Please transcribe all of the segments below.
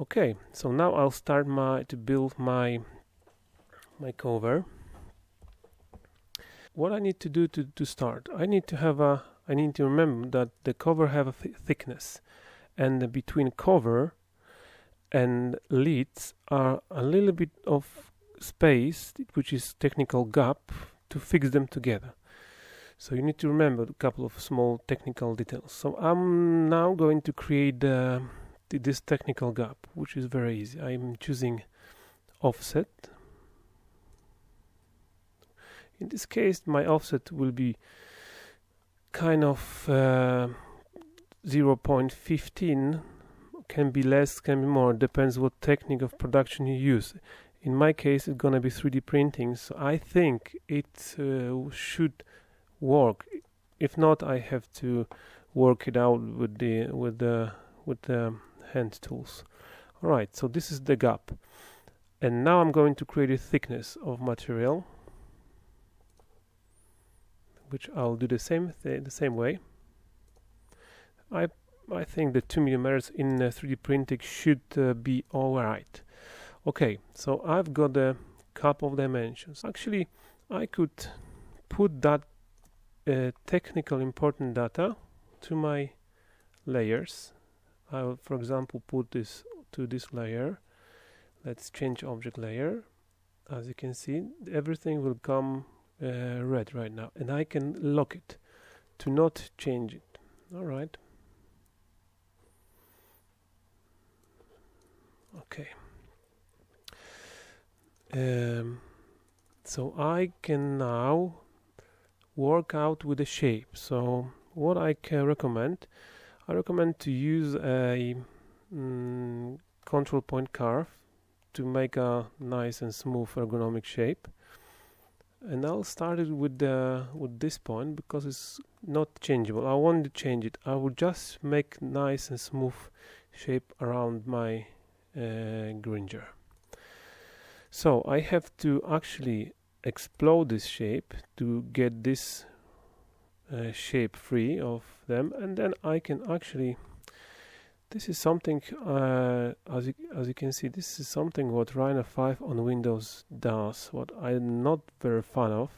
okay so now I'll start my to build my my cover. What I need to do to, to start I need to have a I need to remember that the cover have a th thickness. And between cover and leads are a little bit of space which is technical gap to fix them together. So you need to remember a couple of small technical details. So I'm now going to create the this technical gap which is very easy. I'm choosing offset. In this case my offset will be kind of uh, 0.15 can be less can be more. Depends what technique of production you use. In my case it's gonna be 3d printing so I think it uh, should work. If not I have to work it out with the with the with the hand tools. Alright so this is the gap. And now I'm going to create a thickness of material which I'll do the same the same way. I I think the 2 millimeters in uh, 3D printing should uh, be alright. Okay so I've got a couple of dimensions. Actually I could put that uh, technical important data to my layers I will for example put this to this layer. Let's change object layer. As you can see everything will come uh, red right now and I can lock it to not change it. Alright okay. Um, so I can now work out with the shape. So what I can recommend I recommend to use a mm, control point curve to make a nice and smooth ergonomic shape. And I'll start it with the with this point because it's not changeable. I want to change it. I will just make nice and smooth shape around my uh, grinder so I have to actually explode this shape to get this uh, shape free of them and then I can actually this is something uh, as, you, as you can see this is something what Rhino 5 on Windows does what I'm not very fan of.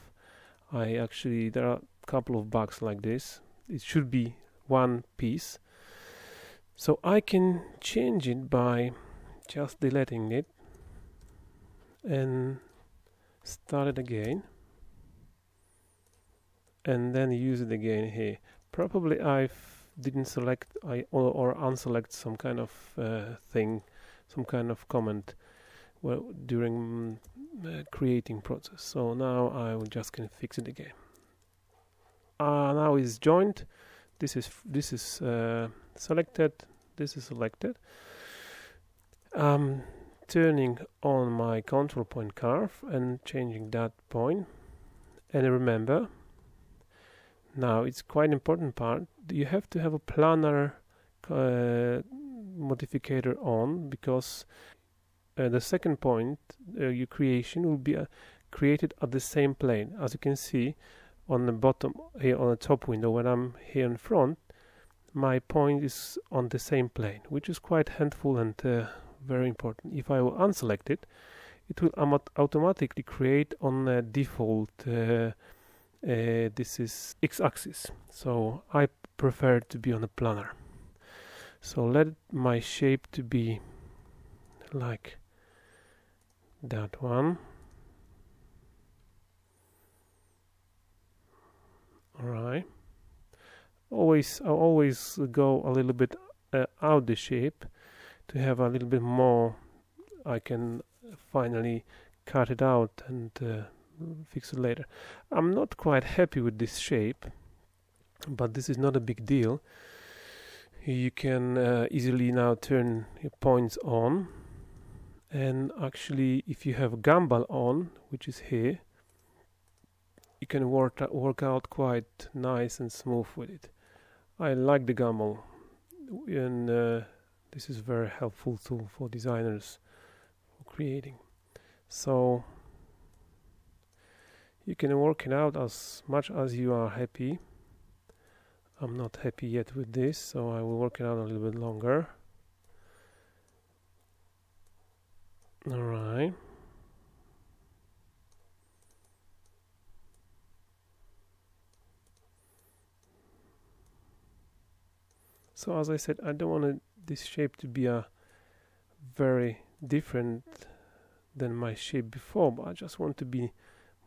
I actually there are a couple of bugs like this. It should be one piece. So I can change it by just deleting it and start it again. And then use it again here probably I didn't select I or, or, unselect some kind of uh, thing some kind of comment well during uh, creating process. So now I will just can fix it again. Uh, now it's joined. This is this is uh, selected. This is selected. I'm turning on my control point curve and changing that point. And remember now it's quite important part. You have to have a planar uh, modifier on because uh, the second point uh, your creation will be uh, created at the same plane. As you can see on the bottom here on the top window when I'm here in front my point is on the same plane which is quite helpful and uh, very important. If I will unselect it it will automatically create on a default uh, this is x-axis. So I prefer to be on a planar. So let my shape to be like that one. Alright. Always I always go a little bit uh, out the shape to have a little bit more. I can finally cut it out and uh, fix it later. I'm not quite happy with this shape, but this is not a big deal. You can uh, easily now turn your points on and actually if you have gumball on, which is here, you can work, work out quite nice and smooth with it. I like the gumball and uh, this is very helpful tool for designers for creating. So you can work it out as much as you are happy I'm not happy yet with this so I will work it out a little bit longer All right. So as I said, I don't want this shape to be a very different than my shape before, but I just want to be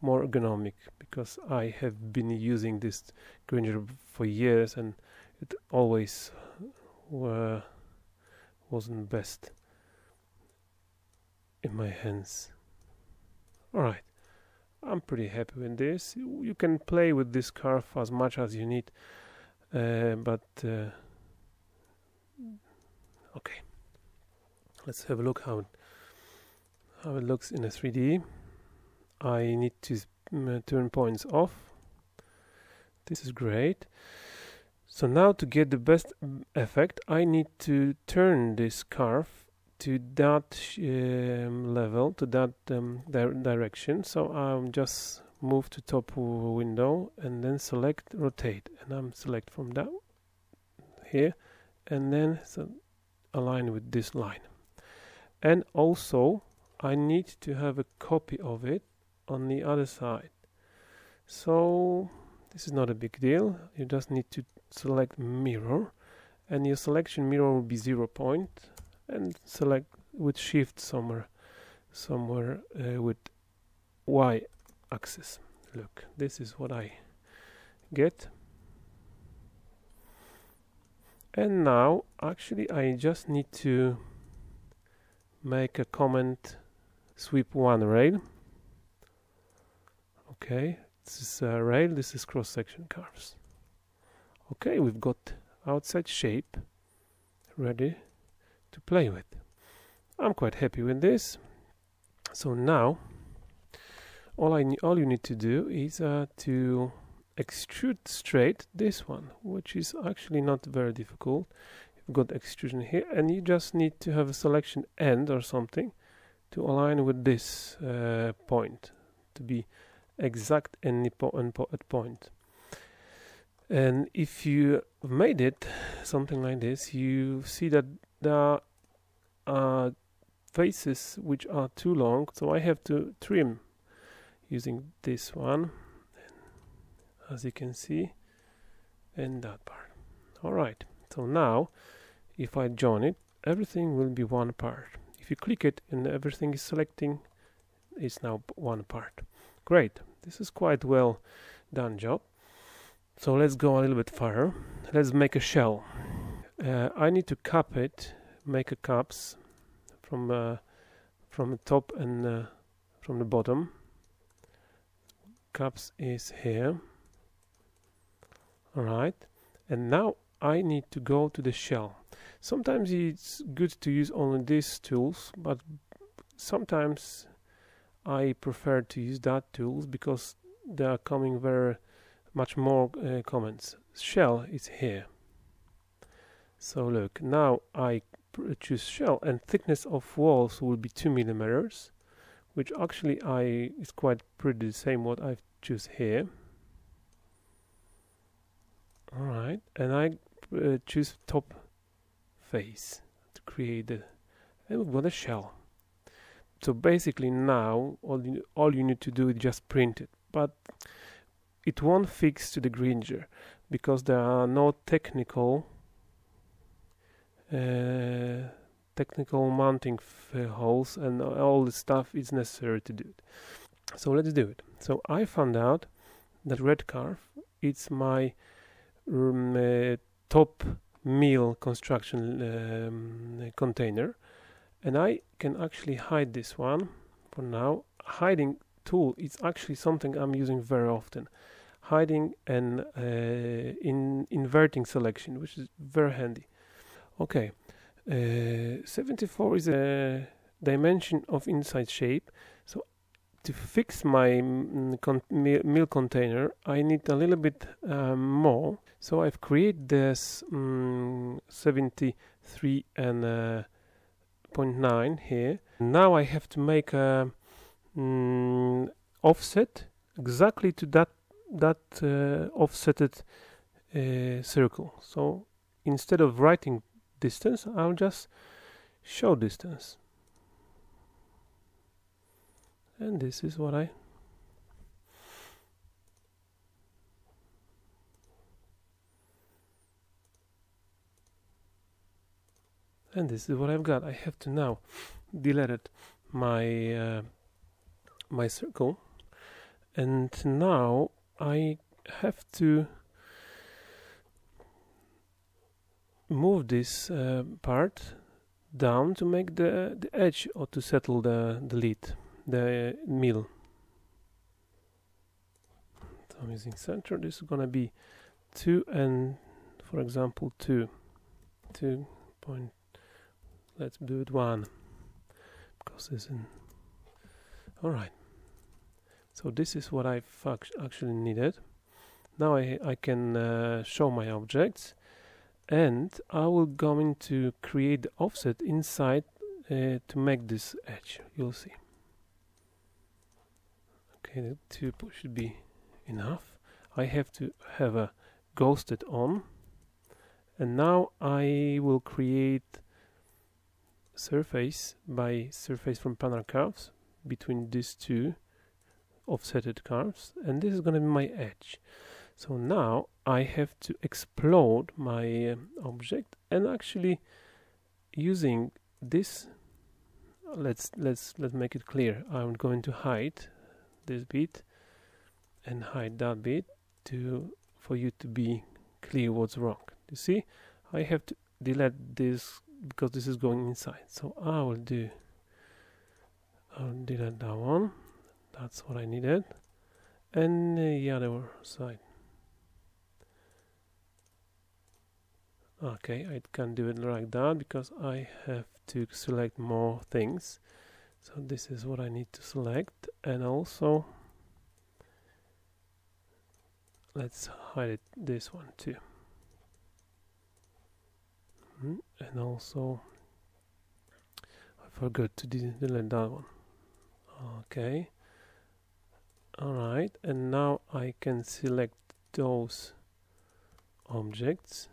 more ergonomic because I have been using this grinder for years and it always uh, wasn't best in my hands. Alright, I'm pretty happy with this. You can play with this curve as much as you need, uh, but uh, okay. Let's have a look how how it looks in a 3D. I need to uh, turn points off. This is great. So now to get the best effect, I need to turn this curve to that um, level, to that um, di direction. So I'm just move to top window and then select rotate. And I'm select from that here and then so align with this line. And also I need to have a copy of it on the other side. So this is not a big deal. You just need to select mirror and your selection mirror will be zero point and select with shift somewhere somewhere uh, with y axis look this is what I get and now actually I just need to make a comment sweep one rail okay this is a rail this is cross section curves. Okay we've got outside shape ready to play with. I'm quite happy with this. So now all I all you need to do is uh, to extrude straight this one which is actually not very difficult. You've got extrusion here and you just need to have a selection end or something to align with this uh, point to be exact any po point. And if you made it something like this you see that there are faces which are too long so I have to trim using this one as you can see and that part. Alright so now if I join it everything will be one part. If you click it and everything is selecting it's now one part. Great this is quite well done job. So let's go a little bit further. Let's make a shell. Uh, I need to cap it make a caps from uh, from the top and uh, from the bottom. Caps is here. Alright and now I need to go to the shell. Sometimes it's good to use only these tools but sometimes I prefer to use that tools because they are coming very much more uh, comments. Shell is here. So look now I choose shell and thickness of walls will be 2 millimeters which actually I is quite pretty the same what I choose here. Alright and I uh, choose top face to create the and a shell so basically now all you, all you need to do is just print it but it won't fix to the grinder because there are no technical uh, technical mounting holes and all the stuff is necessary to do it. So let's do it. So I found out that red curve it's my um, uh, top mill construction um, container and I can actually hide this one for now. Hiding tool is actually something I'm using very often. Hiding and uh, in inverting selection which is very handy. Okay, uh, 74 is a dimension of inside shape. So to fix my con mill container, I need a little bit um, more. So I've created this um, 73 and uh, 0.9 here. Now I have to make a um, offset exactly to that that uh, offsetted uh, circle. So instead of writing distance I'll just show distance and this is what I and this is what I've got I have to now delete my uh, my circle and now I have to move this uh, part down to make the, the edge or to settle the, the lid, the mill. So I'm using center, this is gonna be 2 and for example 2. 2 point, let's do it 1 because this is alright. So this is what I've actually needed. Now I, I can uh, show my objects and I will go into create the offset inside uh, to make this edge you'll see okay the two should be enough I have to have a ghosted on and now I will create surface by surface from planar curves between these two offsetted curves and this is going to be my edge. So now I have to explode my um, object and actually using this let's let's let's make it clear. I'm going to hide this bit and hide that bit to for you to be clear what's wrong. You see I have to delete this because this is going inside. So I will do I'll delete that one. That's what I needed. And the other side. Okay I can do it like that because I have to select more things. So this is what I need to select. And also let's hide it, this one too Mm-hmm. and also I forgot to delete that one. Okay. Alright and now I can select those objects.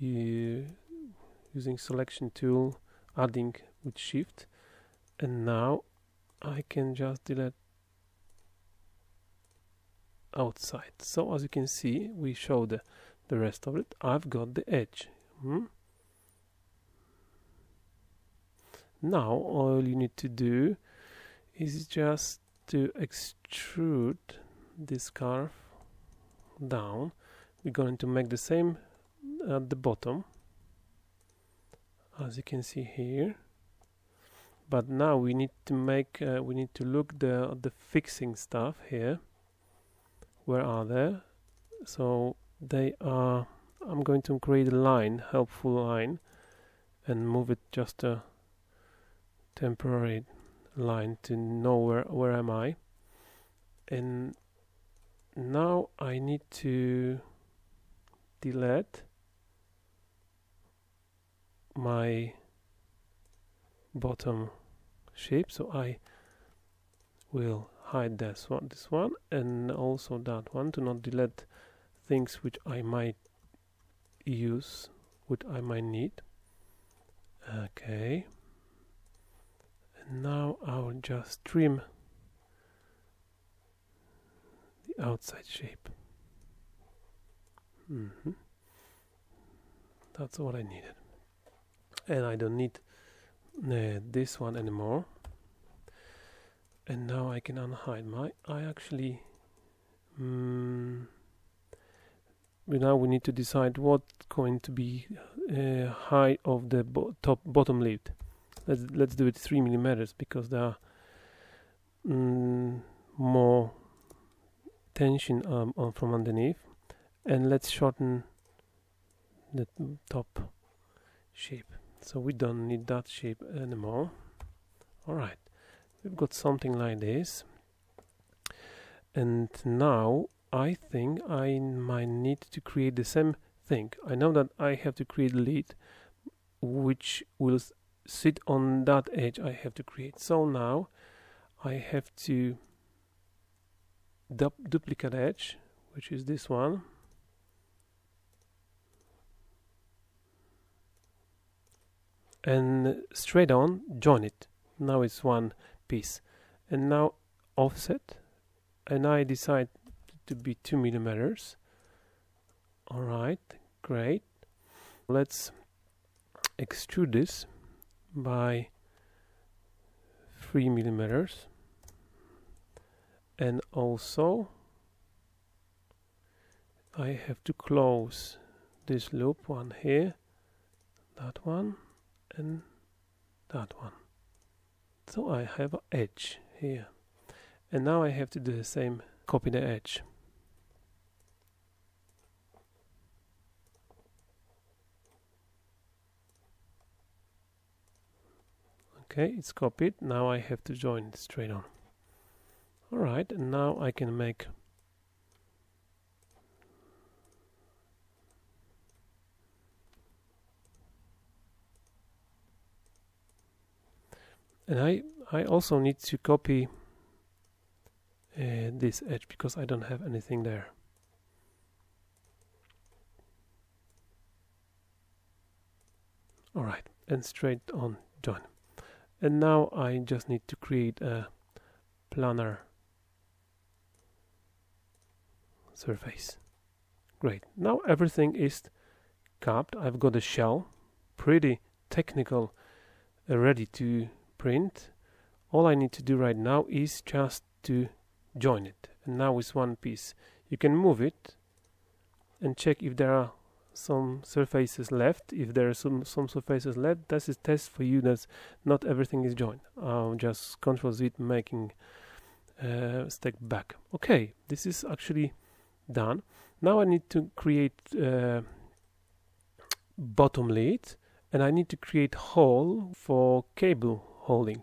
Using selection tool adding with shift. And now I can just delete outside. So as you can see we show the the rest of it I've got the edge. Hmm? now all you need to do is just to extrude this curve down. We're going to make the same at the bottom as you can see here. But now we need to make uh, we need to look the the fixing stuff here. Where are they? So they are I'm going to create a line helpful line and move it just a temporary line to know where where am I. And now I need to delete my bottom shape so I will hide this one this one and also that one to not delete things which I might use which I might need. Okay. And now I will just trim the outside shape. Mm -hmm. that's what I needed. And I don't need uh, this one anymore. And now I can unhide my I actually um, now we need to decide what's going to be uh, height of the bo top bottom lid let's let's do it three millimeters because there are um, more tension um, on from underneath. And let's shorten the top shape. So we don't need that shape anymore. Alright we've got something like this. And now I think I might need to create the same thing. I know that I have to create lid which will sit on that edge I have to create. So now I have to du duplicate edge which is this one. And straight on join it. Now it's one piece. And now offset. And I decide to be two millimeters. Alright great. Let's extrude this by three millimeters. And also I have to close this loop one here that one and that one. So I have an edge here. And now I have to do the same copy the edge okay it's copied. Now I have to join straight on. Alright and now I can make and I I also need to copy uh, this edge because I don't have anything there. Alright and straight on join and now I just need to create a planar surface. Great. Now everything is capped. I've got a shell pretty technical uh, ready to print. All I need to do right now is just to join it. And now it's one piece. You can move it and check if there are some surfaces left. If there are some some surfaces left that's a test for you that not everything is joined. I'll just control Z making uh, step back. Okay this is actually done. Now I need to create uh, bottom lid and I need to create hole for cable holding